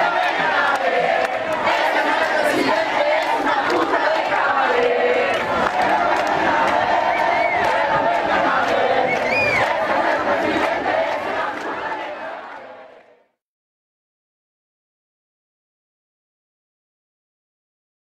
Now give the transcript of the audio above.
Yeah.